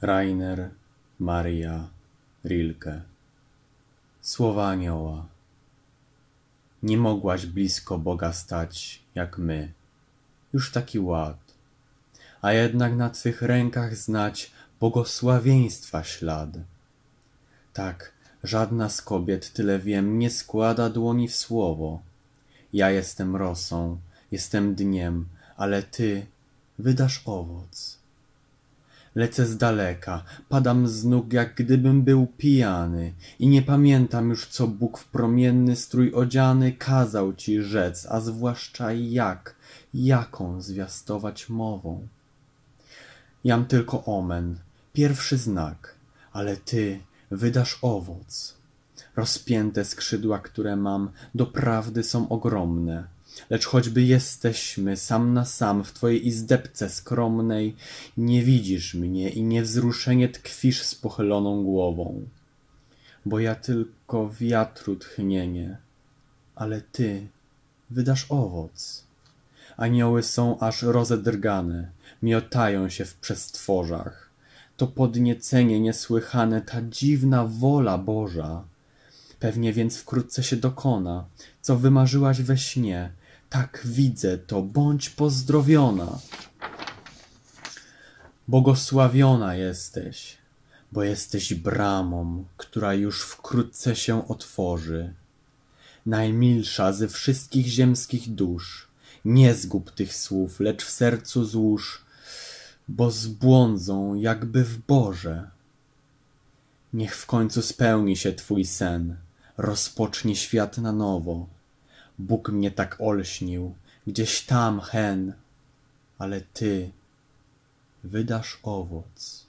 Rainer Maria Rilke Słowa anioła Nie mogłaś blisko Boga stać, jak my, już taki ład, a jednak na Twych rękach znać błogosławieństwa ślad. Tak, żadna z kobiet, tyle wiem, nie składa dłoni w słowo. Ja jestem rosą, jestem dniem, ale Ty wydasz owoc. Lecę z daleka, padam z nóg, jak gdybym był pijany. I nie pamiętam już, co Bóg w promienny strój odziany kazał ci rzec, a zwłaszcza jak, jaką zwiastować mową. Jam tylko omen, pierwszy znak, ale ty wydasz owoc. Rozpięte skrzydła, które mam, doprawdy są ogromne Lecz choćby jesteśmy sam na sam w twojej izdebce skromnej, nie widzisz mnie i niewzruszenie tkwisz z pochyloną głową. Bo ja tylko wiatru tchnienie, ale ty wydasz owoc. Anioły są aż rozedrgane, miotają się w przestworzach. To podniecenie niesłychane, ta dziwna wola Boża. Pewnie więc wkrótce się dokona, co wymarzyłaś we śnie, tak widzę to, bądź pozdrowiona. Błogosławiona jesteś, bo jesteś bramą, która już wkrótce się otworzy. Najmilsza ze wszystkich ziemskich dusz, nie zgub tych słów, lecz w sercu złóż, bo zbłądzą jakby w Boże. Niech w końcu spełni się Twój sen, rozpocznie świat na nowo Bóg mnie tak olśnił, gdzieś tam hen, ale ty wydasz owoc.